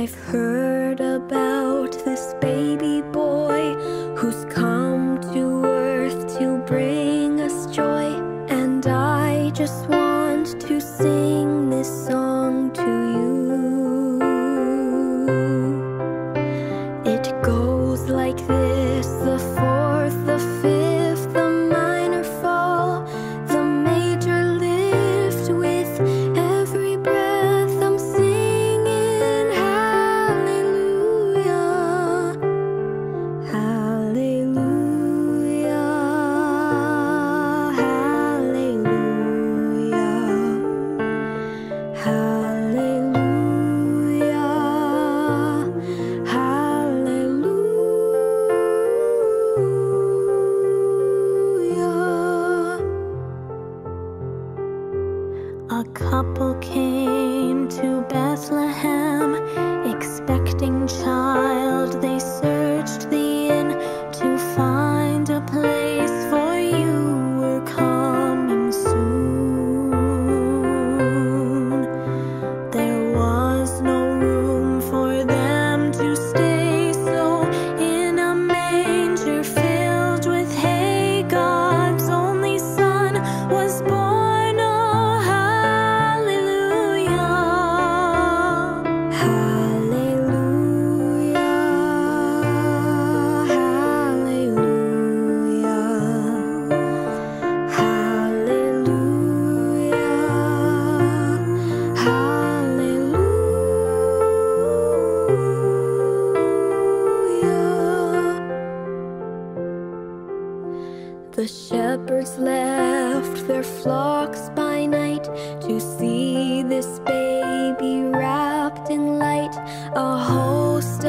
I've heard about this baby boy who's come to earth to bring us joy, and I just want to sing this song A couple came to Bethlehem, The shepherds left their flocks by night to see this baby wrapped in light. A host